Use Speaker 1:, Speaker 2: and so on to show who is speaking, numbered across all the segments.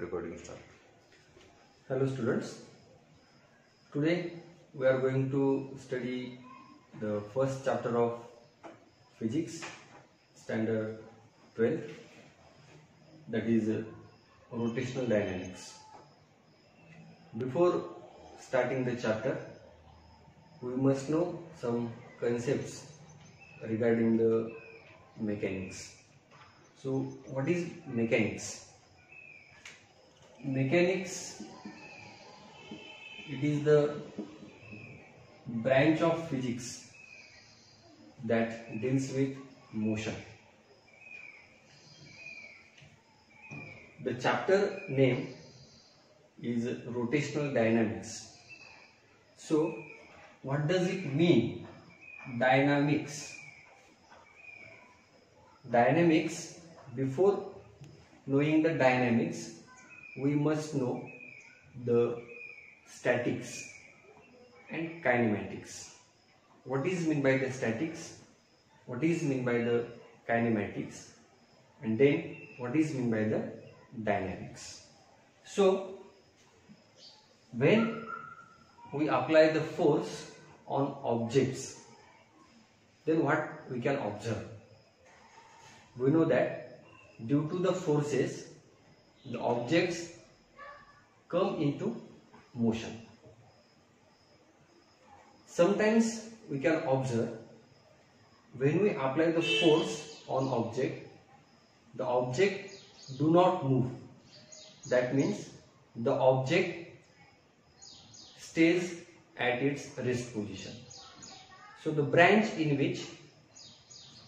Speaker 1: recording start.
Speaker 2: Hello students. Today we are going to study the first chapter of physics standard 12 that is uh, rotational dynamics. Before starting the chapter we must know some concepts regarding the mechanics. So what is mechanics? Mechanics it is the branch of physics that deals with motion. The chapter name is rotational dynamics. So, what does it mean? Dynamics. Dynamics, before knowing the dynamics, we must know the statics and kinematics. What is mean by the statics? What is mean by the kinematics? And then what is mean by the dynamics? So when we apply the force on objects, then what we can observe? We know that due to the forces, the objects come into motion. Sometimes we can observe when we apply the force on object, the object do not move. That means the object stays at its rest position. So the branch in which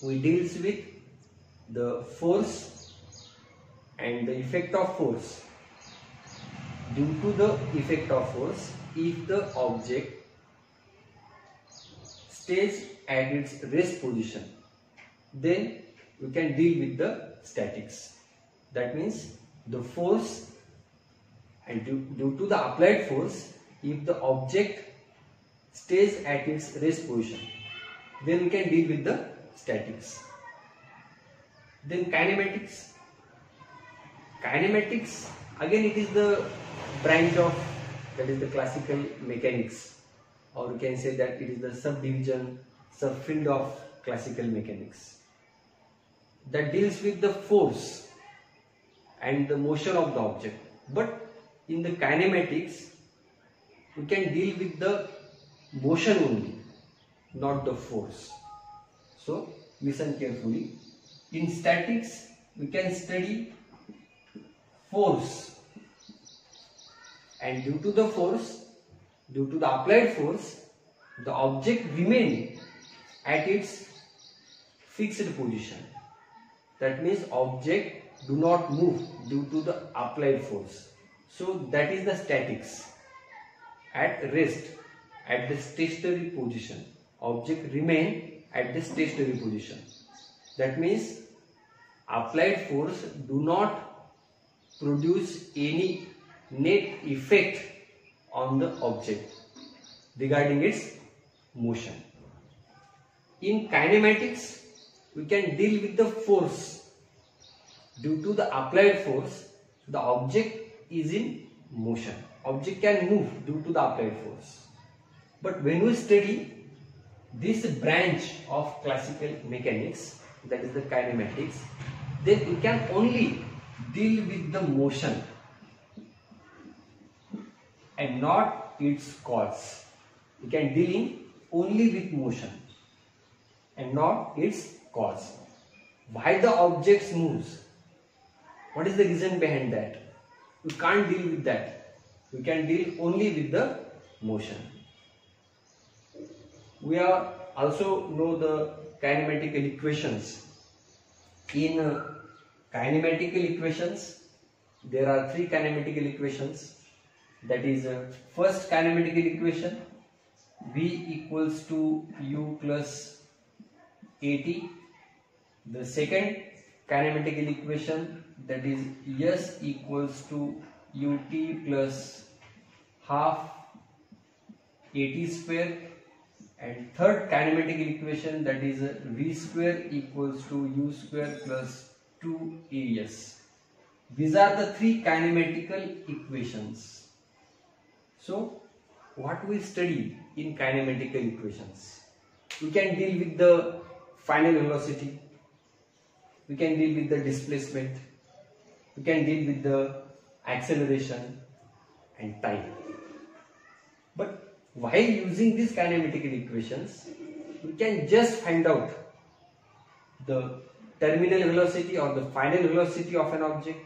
Speaker 2: we deals with the force and the effect of force. Due to the effect of force if the object stays at its rest position then we can deal with the statics. That means the force and due, due to the applied force if the object stays at its rest position then we can deal with the statics. Then kinematics kinematics again it is the branch of that is the classical mechanics. Or you can say that it is the subdivision subfield of classical mechanics. That deals with the force and the motion of the object. But in the kinematics we can deal with the motion only not the force. So listen carefully. In statics we can study force. And due to the force due to the applied force the object remain at its fixed position. That means object do not move due to the applied force. So that is the statics. At rest at the stationary position object remain at the stationary position. That means applied force do not produce any net effect on the object regarding its motion. In kinematics, we can deal with the force. Due to the applied force, the object is in motion. Object can move due to the applied force. But when we study this branch of classical mechanics, that is the kinematics, then we can only deal with the motion and not its cause. We can deal only with motion and not its cause. Why the objects moves? What is the reason behind that? We can't deal with that. We can deal only with the motion. We are also know the kinematical equations. In uh, kinematical equations, there are three kinematical equations. That is uh, first kinematical equation v equals to u plus at the second kinematical equation that is s equals to ut plus half at square. And third kinematical equation that is v square equals to u square plus 2as these are the three kinematical equations. So, what we study in kinematical equations? We can deal with the final velocity, we can deal with the displacement, we can deal with the acceleration and time. But while using these kinematical equations, we can just find out the terminal velocity or the final velocity of an object,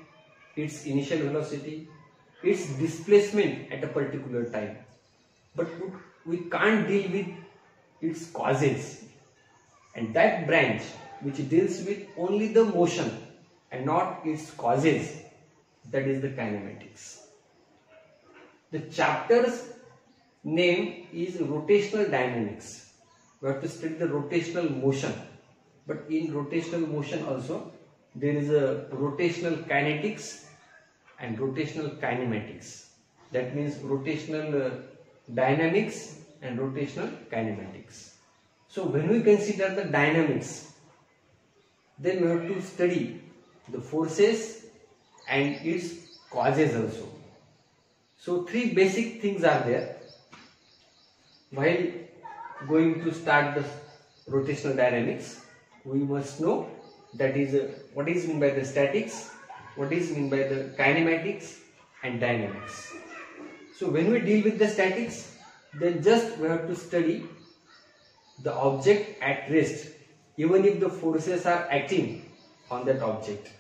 Speaker 2: its initial velocity, its displacement at a particular time. But we can't deal with its causes. And that branch which deals with only the motion and not its causes, that is the kinematics. The chapter's name is rotational dynamics. We have to study the rotational motion but in rotational motion also there is a rotational kinetics and rotational kinematics. That means rotational uh, dynamics and rotational kinematics. So when we consider the dynamics then we have to study the forces and its causes also. So three basic things are there while going to start the rotational dynamics we must know that is uh, what is mean by the statics, what is mean by the kinematics and dynamics. So when we deal with the statics, then just we have to study the object at rest even if the forces are acting on that object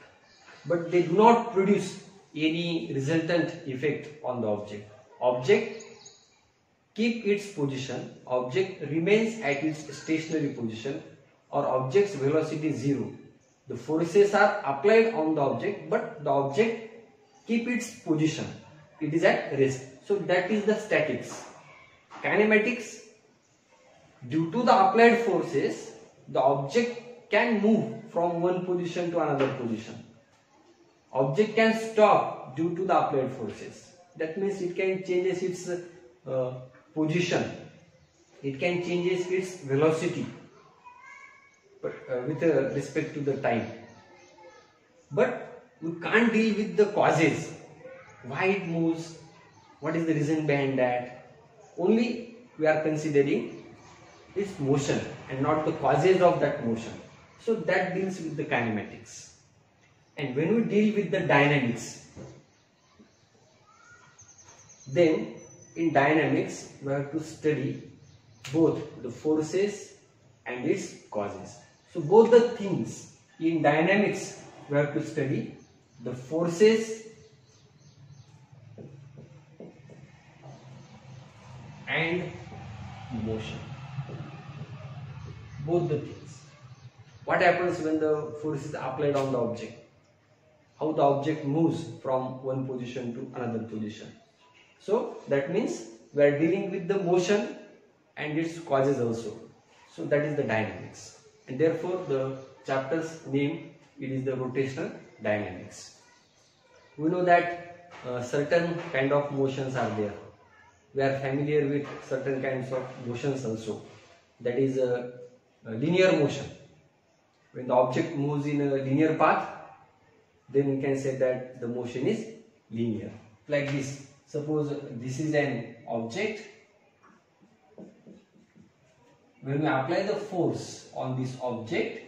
Speaker 2: but they do not produce any resultant effect on the object. Object keep its position, object remains at its stationary position or object's velocity zero. The forces are applied on the object but the object keep its position. It is at rest. So that is the statics. Kinematics due to the applied forces the object can move from one position to another position. Object can stop due to the applied forces. That means it can changes its uh, position. It can changes its velocity but uh, with uh, respect to the time. But we can't deal with the causes. Why it moves? What is the reason behind that? Only we are considering its motion and not the causes of that motion. So that deals with the kinematics. And when we deal with the dynamics, then in dynamics we have to study both the forces and its causes. So both the things in dynamics we have to study the forces and motion. Both the things. What happens when the force is applied on the object? How the object moves from one position to another position. So that means we are dealing with the motion and its causes also. So that is the dynamics and therefore the chapter's name it is the rotational dynamics. We know that uh, certain kind of motions are there. We are familiar with certain kinds of motions also. That is a, a linear motion. When the object moves in a linear path, then we can say that the motion is linear. Like this. Suppose this is an object when we apply the force on this object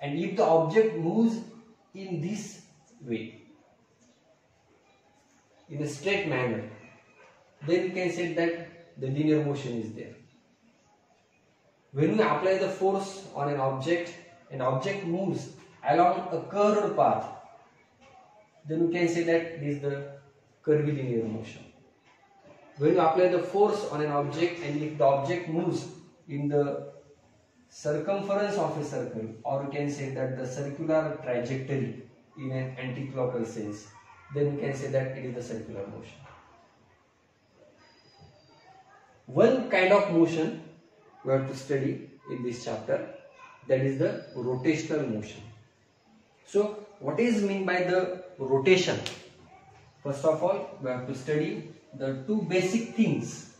Speaker 2: and if the object moves in this way in a straight manner then we can say that the linear motion is there. When we apply the force on an object an object moves along a curved path then we can say that this is the curvilinear motion. When you apply the force on an object and if the object moves in the circumference of a circle or you can say that the circular trajectory in an anticlockwise sense then you can say that it is the circular motion. One kind of motion we have to study in this chapter that is the rotational motion. So what is mean by the rotation? First of all we have to study the two basic things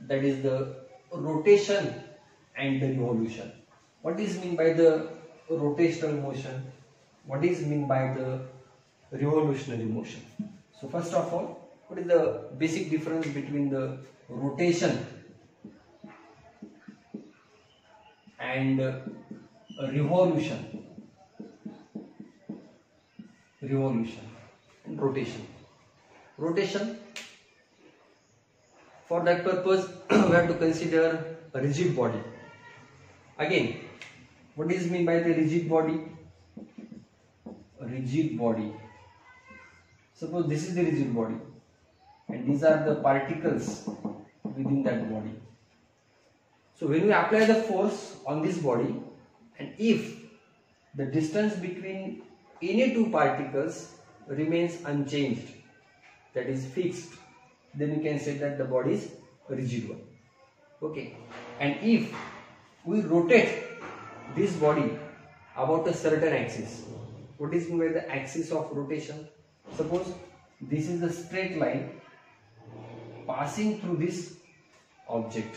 Speaker 2: that is the rotation and the revolution. What is mean by the rotational motion? What is mean by the revolutionary motion. So first of all, what is the basic difference between the rotation and revolution? Revolution and rotation. Rotation. For that purpose, we have to consider a rigid body. Again, what is mean by the rigid body? Rigid body. Suppose this is the rigid body and these are the particles within that body. So when we apply the force on this body and if the distance between any two particles remains unchanged that is fixed then you can say that the body is rigid one okay and if we rotate this body about a certain axis. What is meant by the axis of rotation? Suppose this is the straight line passing through this object.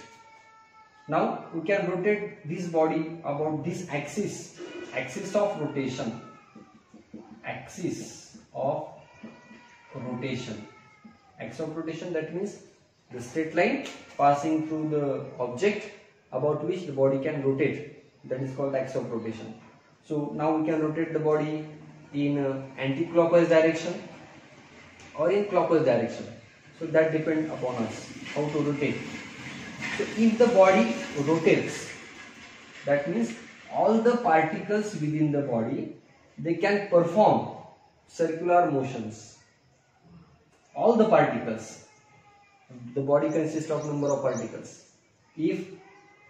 Speaker 2: Now we can rotate this body about this axis axis of rotation. Axis of rotation. Axis of rotation that means the straight line passing through the object about which the body can rotate that is called axis of rotation so now we can rotate the body in uh, anti-clockwise direction or in clockwise direction. So that depends upon us how to rotate. So if the body rotates that means all the particles within the body they can perform circular motions. All the particles the body consists of number of particles. If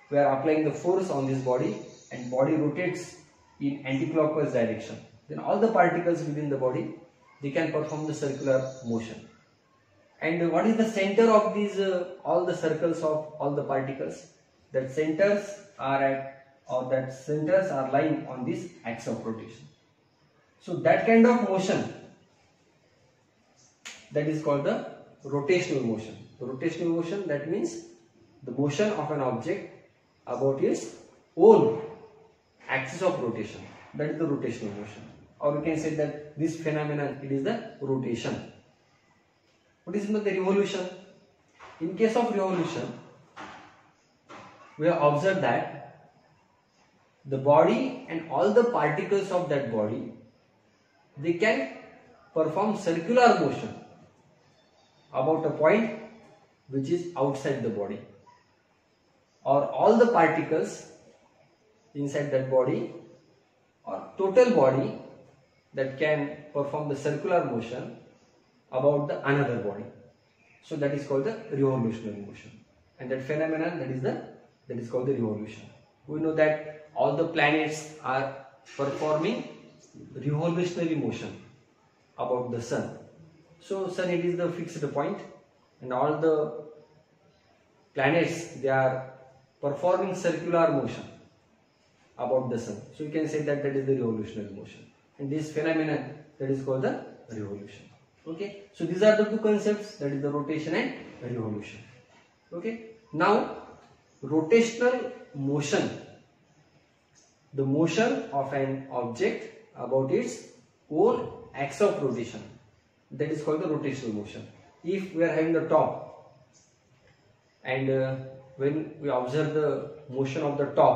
Speaker 2: we are applying the force on this body and body rotates in anti-clockwise direction. Then all the particles within the body they can perform the circular motion. And what is the center of these uh, all the circles of all the particles? That centers are at or that centers are lying on this axis of rotation. So that kind of motion that is called the rotational motion. The rotational motion that means the motion of an object about its own axis of rotation. That is the rotational motion. Or we can say that this phenomenon it is the rotation. What is the revolution? In case of revolution we have observed that the body and all the particles of that body they can perform circular motion about a point which is outside the body or all the particles inside that body or total body that can perform the circular motion about the another body. So that is called the revolutionary motion. And that phenomenon that is the that is called the revolution. We know that all the planets are performing revolutionary motion about the sun. So sun it is the fixed point and all the planets they are performing circular motion about the sun. So you can say that that is the revolutionary motion. And this phenomenon that is called the revolution. Okay? So these are the two concepts that is the rotation and revolution. Okay? Now rotational motion. The motion of an object about its own axis of rotation. That is called the rotational motion. If we are having the top and uh, when we observe the motion of the top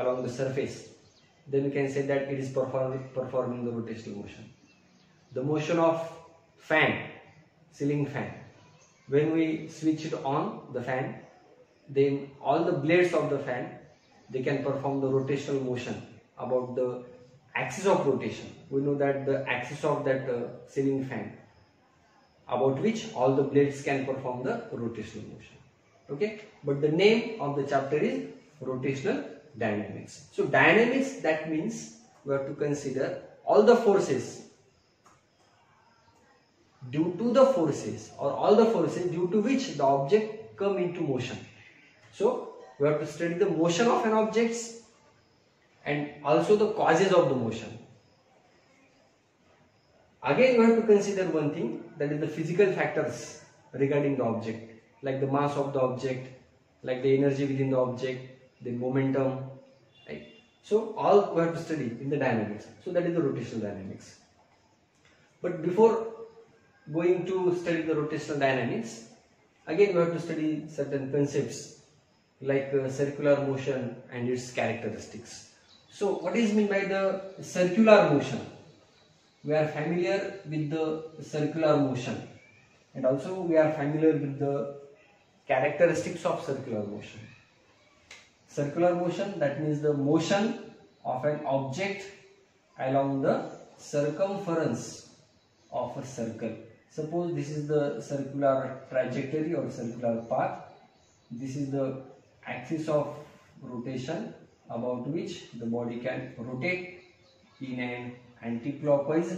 Speaker 2: along the surface then we can say that it is performing, the rotational motion. The motion of fan ceiling fan when we switch it on the fan then all the blades of the fan they can perform the rotational motion about the axis of rotation. We know that the axis of that uh, ceiling fan about which all the blades can perform the rotational motion okay? But the name of the chapter is rotational dynamics. So dynamics that means we have to consider all the forces. Due to the forces or all the forces due to which the object come into motion. So we have to study the motion of an object and also the causes of the motion. Again we have to consider one thing that is the physical factors regarding the object like the mass of the object like the energy within the object the momentum right so all we have to study in the dynamics so that is the rotational dynamics But before going to study the rotational dynamics, again we have to study certain concepts like uh, circular motion and its characteristics. So what is meant by the circular motion? We are familiar with the circular motion and also we are familiar with the characteristics of circular motion. Circular motion that means the motion of an object along the circumference of a circle. Suppose this is the circular trajectory or circular path. This is the axis of rotation about which the body can rotate in an anti-clockwise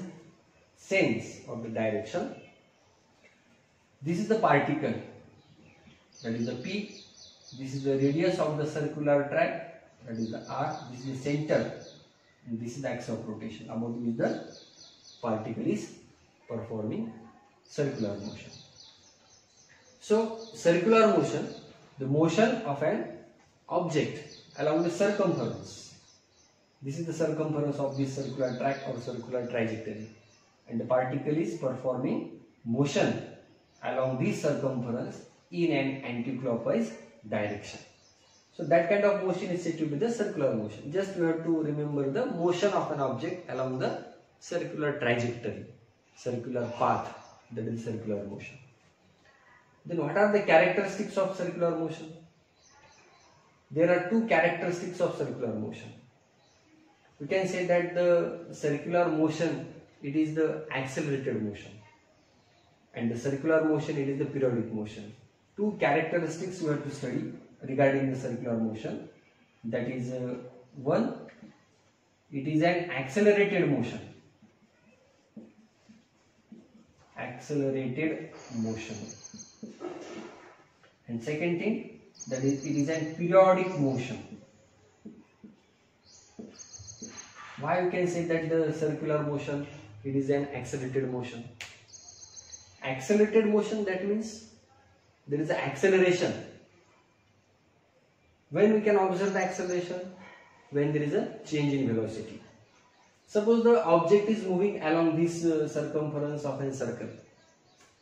Speaker 2: sense of the direction. This is the particle that is the P. This is the radius of the circular track that is the R. This is the center and this is the axis of rotation about which the particle is performing circular motion. So circular motion, the motion of an object along the circumference. This is the circumference of this circular track or circular trajectory and the particle is performing motion along this circumference in an anti-clockwise direction. So that kind of motion is said to be the circular motion. Just you have to remember the motion of an object along the circular trajectory, circular path, that is circular motion. Then what are the characteristics of circular motion? There are two characteristics of circular motion. We can say that the circular motion, it is the accelerated motion and the circular motion, it is the periodic motion. Two characteristics we have to study regarding the circular motion. That is uh, one, it is an accelerated motion. Accelerated motion. And second thing, that is it is a periodic motion. Why you can say that the circular motion it is an accelerated motion? Accelerated motion that means there is acceleration. When we can observe the acceleration? When there is a change in velocity. Suppose the object is moving along this uh, circumference of a circle.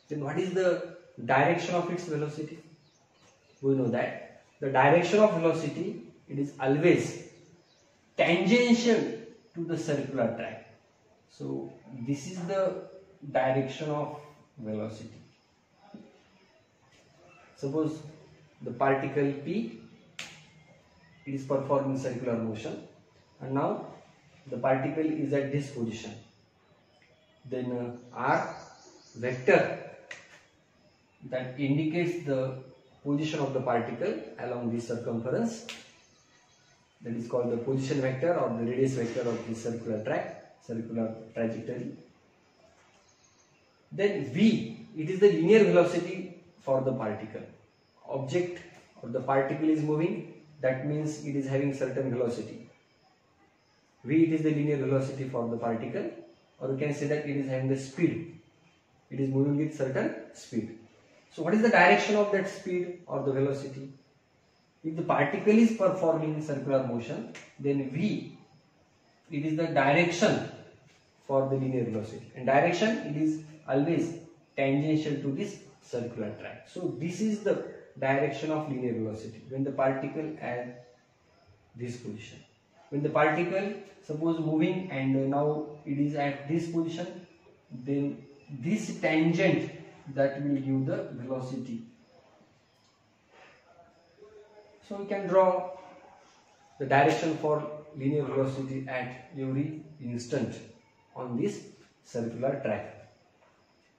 Speaker 2: Then what is the direction of its velocity? We know that the direction of velocity it is always tangential to the circular track. So this is the direction of velocity. Suppose the particle P is performing circular motion and now the particle is at this position. Then uh, R vector that indicates the position of the particle along this circumference that is called the position vector or the radius vector of this circular track, circular trajectory. Then V, it is the linear velocity for the particle. Object or the particle is moving, that means it is having certain velocity. V, it is the linear velocity for the particle or you can say that it is having the speed. It is moving with certain speed. So what is the direction of that speed or the velocity? If the particle is performing circular motion, then V, it is the direction for the linear velocity. And direction, it is always tangential to this circular track. So this is the direction of linear velocity when the particle at this position. When the particle suppose moving and now it is at this position, then this tangent that will give the velocity. So we can draw the direction for linear velocity at every instant on this circular track.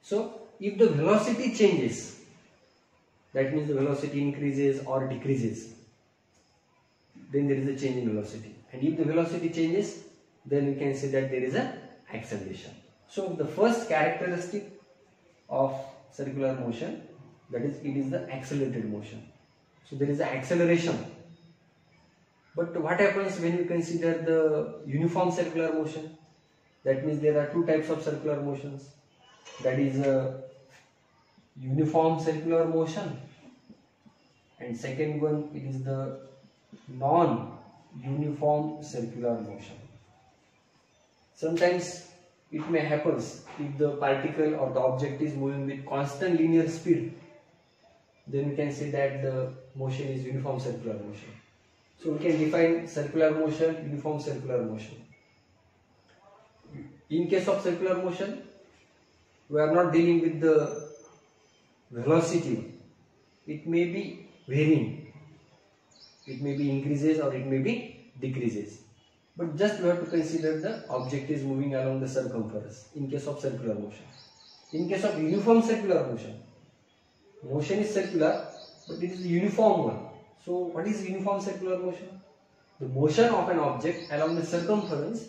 Speaker 2: So if the velocity changes, that means the velocity increases or decreases, then there is a change in velocity. And if the velocity changes, then we can say that there is a acceleration. So the first characteristic of circular motion that is it is the accelerated motion so there is an acceleration but what happens when you consider the uniform circular motion that means there are two types of circular motions that is a uniform circular motion. And second one it is the non uniform circular motion. Sometimes it may happens if the particle or the object is moving with constant linear speed then we can say that the motion is uniform circular motion. So we can define circular motion uniform circular motion. In case of circular motion we are not dealing with the velocity it may be varying it may be increases or it may be decreases but just we have to consider the object is moving along the circumference in case of circular motion. In case of uniform circular motion, motion is circular but it is a uniform one. So what is uniform circular motion? The motion of an object along the circumference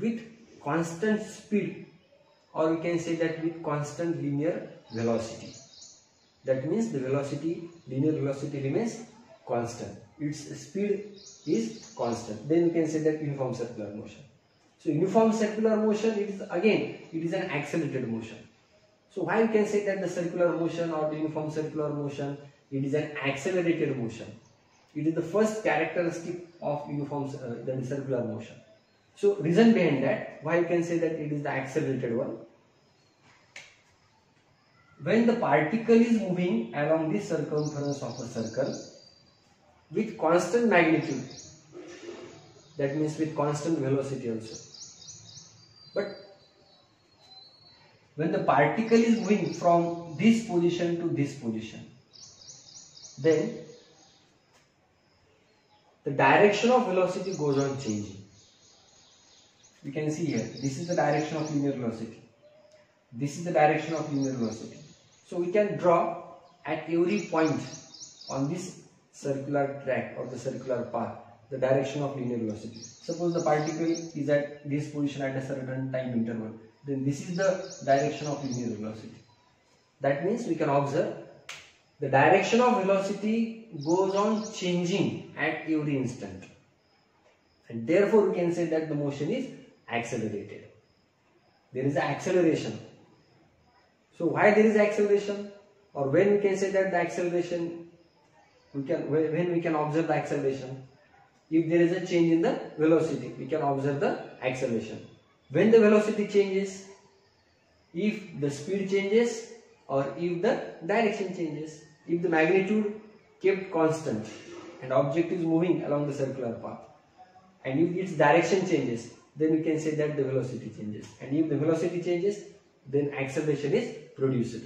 Speaker 2: with constant speed or we can say that with constant linear velocity. That means the velocity, linear velocity remains constant. Its speed is constant. Then you can say that uniform circular motion. So uniform circular motion it is again it is an accelerated motion. So why you can say that the circular motion or the uniform circular motion it is an accelerated motion. It is the first characteristic of uniform uh, circular motion. So reason behind that why you can say that it is the accelerated one. When the particle is moving along the circumference of a circle with constant magnitude that means with constant velocity also. But when the particle is moving from this position to this position then the direction of velocity goes on changing. You can see here this is the direction of linear velocity. This is the direction of linear velocity so we can draw at every point on this circular track or the circular path the direction of linear velocity. Suppose the particle is at this position at a certain time interval, then this is the direction of linear velocity. That means we can observe the direction of velocity goes on changing at every instant. And therefore we can say that the motion is accelerated. There is acceleration. So why there is acceleration? Or when we can say that the acceleration, we can when we can observe the acceleration? If there is a change in the velocity we can observe the acceleration. When the velocity changes if the speed changes or if the direction changes if the magnitude kept constant and object is moving along the circular path and if its direction changes then we can say that the velocity changes. And if the velocity changes then acceleration is produced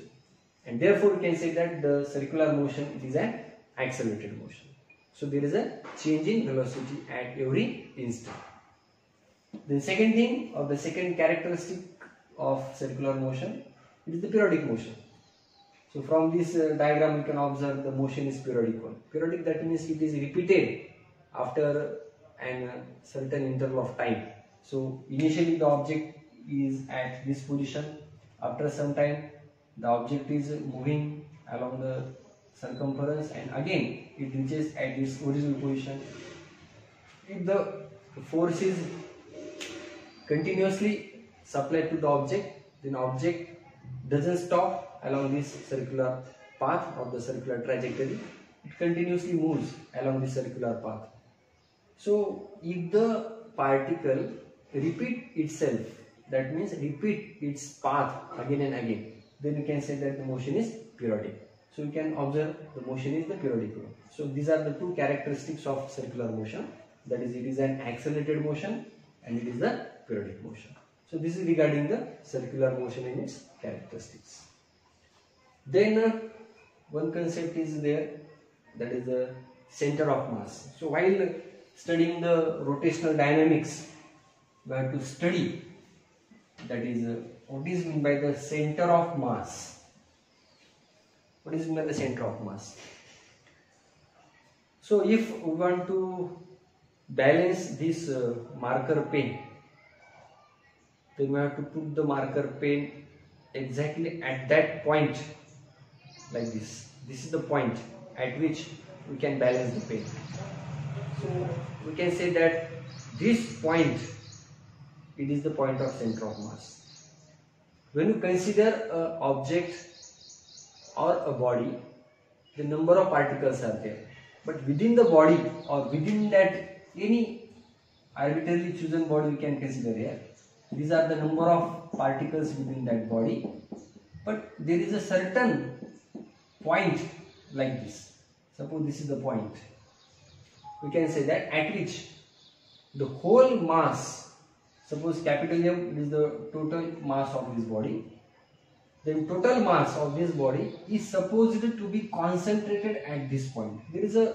Speaker 2: and therefore we can say that the circular motion is an accelerated motion so there is a change in velocity at every instant. The second thing or the second characteristic of circular motion it is the periodic motion. So from this uh, diagram you can observe the motion is periodic one. Periodic that means it is repeated after an uh, certain interval of time. So initially the object is at this position. After some time the object is moving along the circumference and again it reaches at its original position. If the force is continuously supplied to the object, then object doesn't stop along this circular path of the circular trajectory. It continuously moves along the circular path. So if the particle repeat itself, that means repeat its path again and again, then you can say that the motion is periodic. So you can observe the motion is the periodic one. So these are the two characteristics of circular motion. That is, it is an accelerated motion and it is the periodic motion. So this is regarding the circular motion and its characteristics. Then uh, one concept is there that is the center of mass. So while studying the rotational dynamics, we have to study that is uh, what is meant by the center of mass what is meant by the center of mass? So if we want to balance this uh, marker pen, then we have to put the marker pen exactly at that point like this. This is the point at which we can balance the pen. So we can say that this point, it is the point of center of mass. When you consider an object or a body, the number of particles are there. But within the body or within that any arbitrarily chosen body we can consider here. these are the number of particles within that body but there is a certain point like this suppose this is the point we can say that at which the whole mass suppose capital M is the total mass of this body. Then total mass of this body is supposed to be concentrated at this point. There is a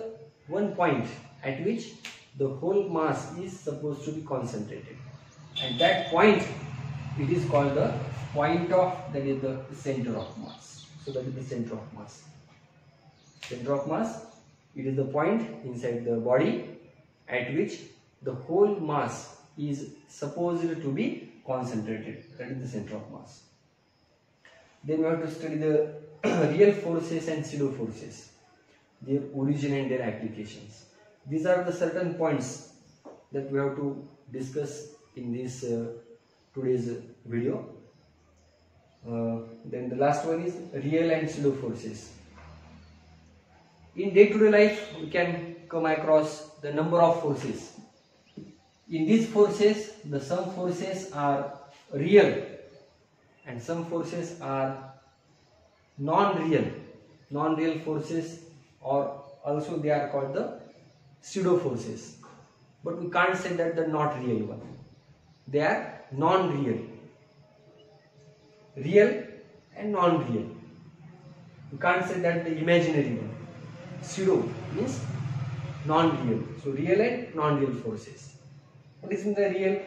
Speaker 2: one point at which the whole mass is supposed to be concentrated. And that point it is called the point of that is the center of mass. So that is the center of mass. Center of mass it is the point inside the body at which the whole mass is supposed to be concentrated that is the center of mass then we have to study the real forces and pseudo forces their origin and their applications these are the certain points that we have to discuss in this uh, today's video. Uh, then the last one is real and pseudo forces. In day-to-day -day life, we can come across the number of forces. In these forces, the some forces are real and some forces are non-real. Non-real forces or also they are called the pseudo forces. But we can't say that they're not real one. They are non-real. Real and non-real. You can't say that the imaginary one. Pseudo means non-real. So real and non-real forces what is in the real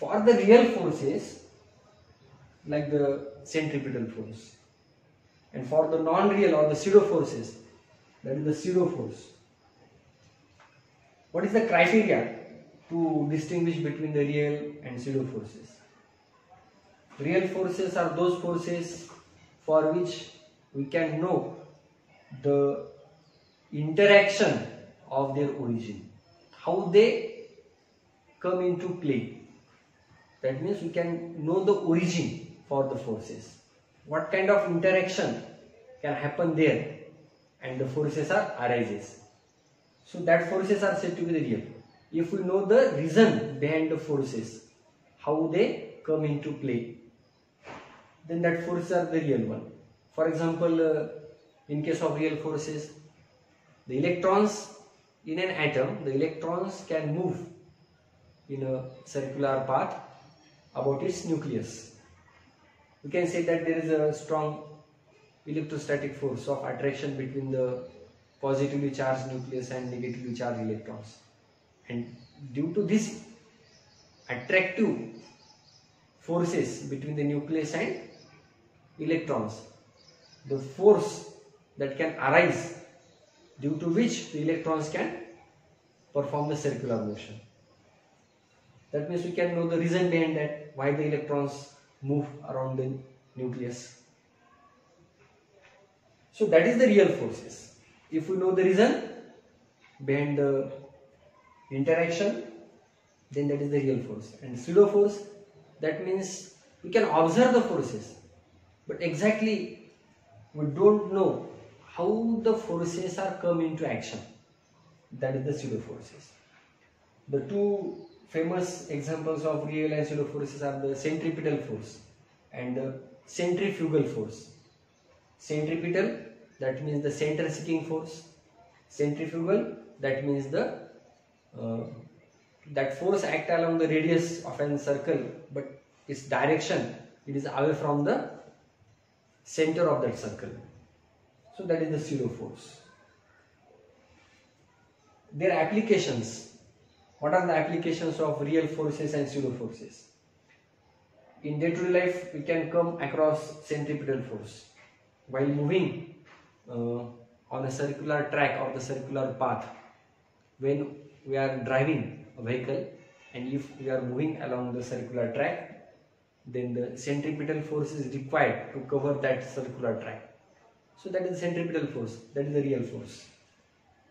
Speaker 2: for the real forces like the centripetal force and for the non-real or the pseudo forces that is the pseudo force what is the criteria to distinguish between the real and pseudo forces. Real forces are those forces for which we can know the interaction of their origin, how they come into play. That means we can know the origin for the forces. What kind of interaction can happen there and the forces are arises. So that forces are said to be the real if we know the reason behind the forces, how they come into play, then that forces are the real one. For example, uh, in case of real forces, the electrons in an atom, the electrons can move in a circular path about its nucleus. We can say that there is a strong electrostatic force of attraction between the positively charged nucleus and negatively charged electrons and due to this attractive forces between the nucleus and electrons the force that can arise due to which the electrons can perform the circular motion that means we can know the reason behind that why the electrons move around the nucleus. So that is the real forces. If we know the reason behind the interaction then that is the real force. And pseudo force that means we can observe the forces but exactly we don't know how the forces are come into action. That is the pseudo forces the two famous examples of real and pseudo forces are the centripetal force and the centrifugal force. Centripetal that means the center seeking force. Centrifugal that means the uh, that force act along the radius of a circle but its direction it is away from the center of that circle. So that is the pseudo force. Their applications what are the applications of real forces and pseudo forces in day-to-day -day life we can come across centripetal force while moving uh, on a circular track or the circular path when we are driving a vehicle and if we are moving along the circular track then the centripetal force is required to cover that circular track. So that is the centripetal force, that is the real force.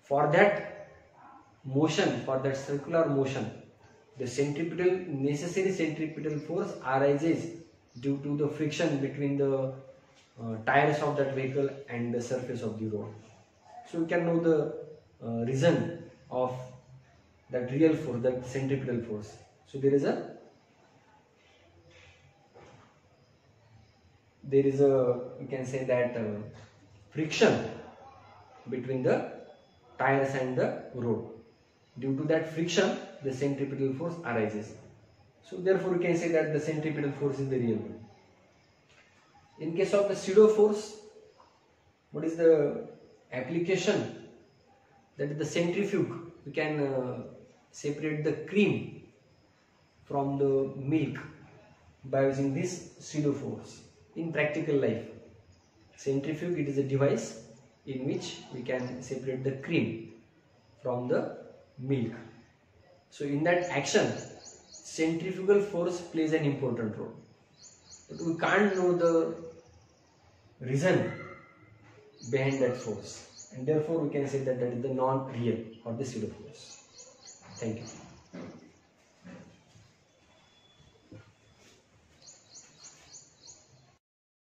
Speaker 2: For that motion for that circular motion. The centripetal necessary centripetal force arises due to the friction between the uh, tires of that vehicle and the surface of the road. So you can know the uh, reason of that real force that centripetal force. So there is a there is a you can say that uh, friction between the tires and the road. Due to that friction, the centripetal force arises. So therefore, you can say that the centripetal force is the real one. In case of the pseudo force, what is the application? That is the centrifuge. We can uh, separate the cream from the milk by using this pseudo force in practical life. Centrifuge it is a device in which we can separate the cream from the milk. So in that action, centrifugal force plays an important role. But we can't know the reason behind that force and therefore we can say that that is the non-real or the pseudo force. Thank you.